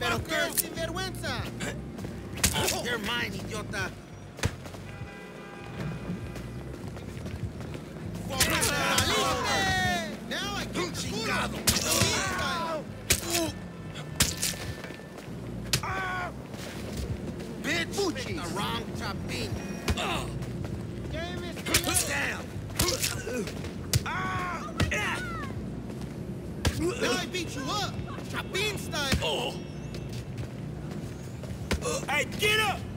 Pero qué sinvergüenza. You're mine, idiota. I Un get chingado. Bitch, picked the wrong chapin. Damn. Now I beat you up. Chapin style. Oh. Hey, get up!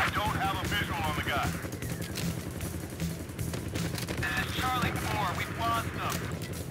I don't have a visual on the guy. This is Charlie 4. We've lost.